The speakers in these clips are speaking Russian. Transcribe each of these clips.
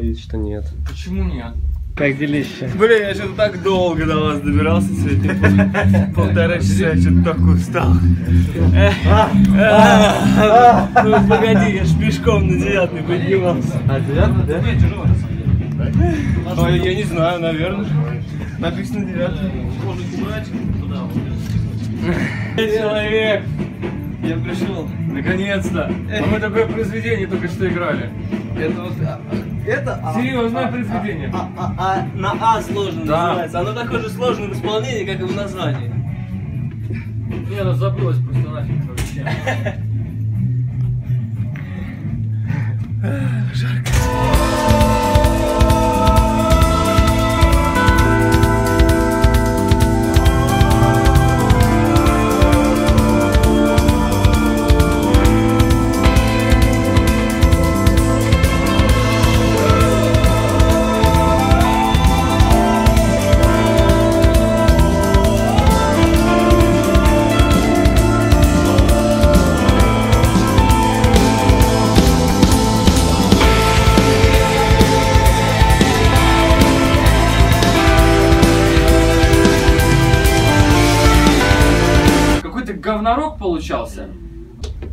боюсь, что нет. Почему нет? Как делище? Блин, я что-то так долго до вас добирался сегодня. Полтора часа, я что-то так устал. Ну, погоди, я ж пешком на девятый поднимался. А девятый, да? Ой, я не знаю, наверное. Написано девятый. Человек! Я пришел. Наконец-то! А мы такое произведение только что играли. Это вот... а, Это... а, Серьезное а, произведение. А, а, а, на А сложно Да. называется. Оно такое же сложное в исполнении, как и в названии. Не, оно забылось просто нафиг вообще. Говнорог получался.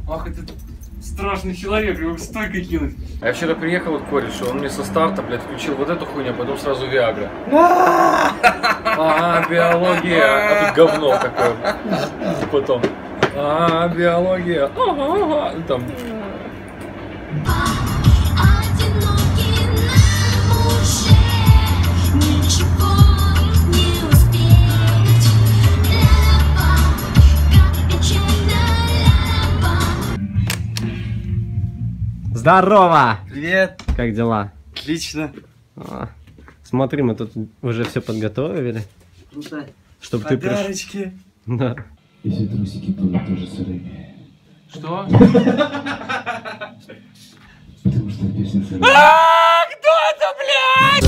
Ах, это страшный человек, его стойко кинуть. А я вчера приехал от кореша, он мне со старта, блядь, включил вот эту хуйню, а потом сразу Виагра. А, биология. А тут говно такое. Потом. А, биология. Ага, ага. Там. Здорово! Привет. Как дела? Отлично. А, Смотри, мы тут уже все подготовили, Круто. чтобы ты пришел. Подарочки. Да. Если трусики будут тоже сырыми. Что? Потому что песня сырая. You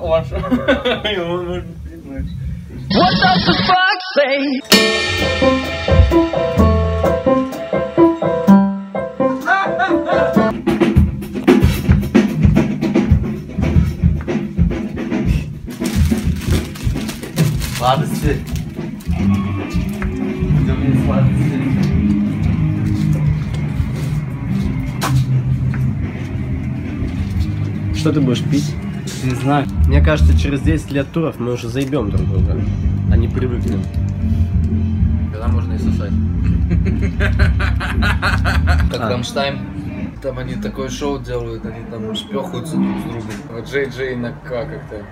А он что? И он может быть. What does the fuck say? Сладости. Где у меня сладости? Что ты будешь пить? Не знаю. Мне кажется, через 10 лет туров мы уже заебем друг друга, а не привыкнем. Тогда можно и сосать. Как А. Рамштайн. Там они такое шоу делают, они там шпехаются друг с другом. Вот Джей Джей на К как-то.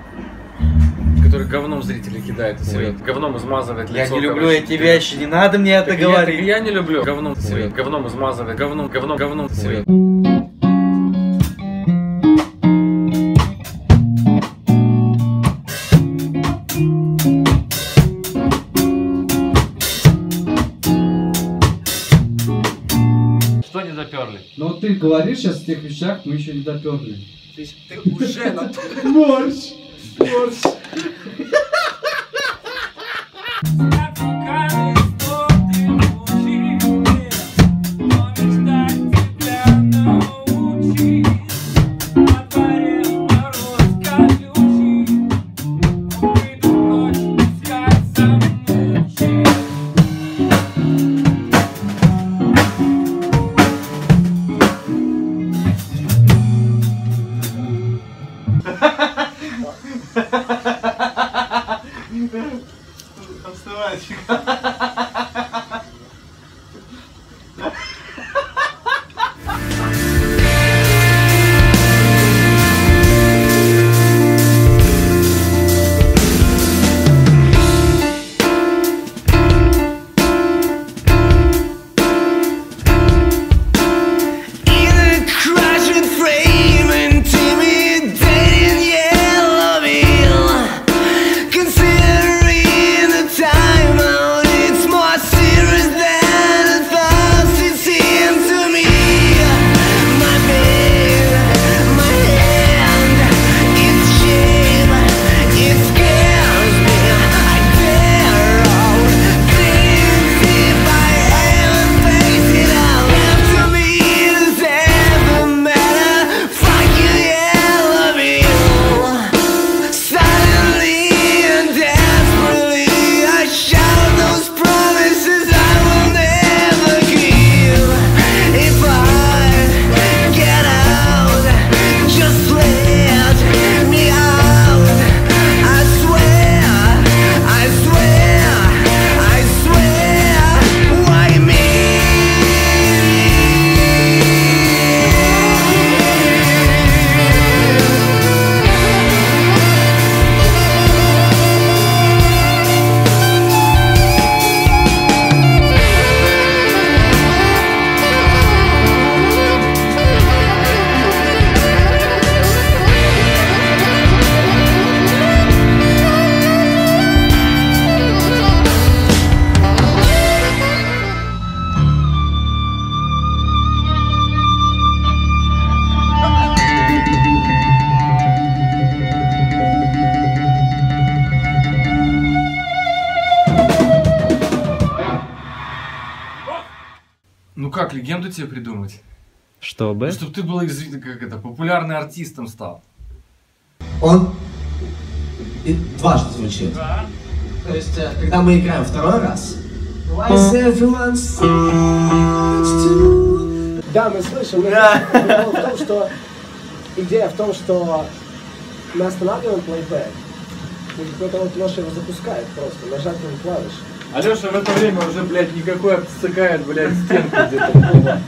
Который говном зрителей кидает, серьезно. Говном измазывает Я лицо, не люблю короче. эти вещи, не надо мне это Так я, говорить. я не люблю. Говном. Говном измазывает. Говном, говном, говном. серьезно. Не заперли? Ну вот ты говоришь сейчас о тех вещах, мы еще не доперли. Ты уже на Борщ! Борщ! Ребят, отставайте. Как, легенду тебе придумать? Чтобы? Чтобы ты был как это, популярным артистом стал. Он и дважды звучит. То есть, э, когда мы играем второй раз, Why is everyone seems to- Да, мы слышим. но Дело в том, что идея в том, что мы останавливаем плейбэк, и какой-то вот Леша его запускает просто, нажать на клавиш. Алеша в это время уже, блядь, никакой обсыкает, блядь, стенку где-то.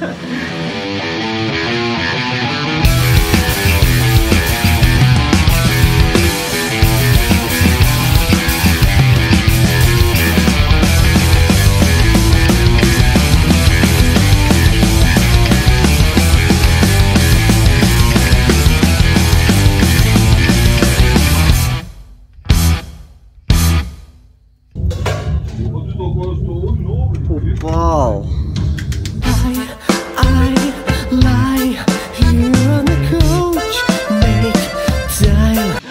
purple ball. I, I lie here on the couch, make time.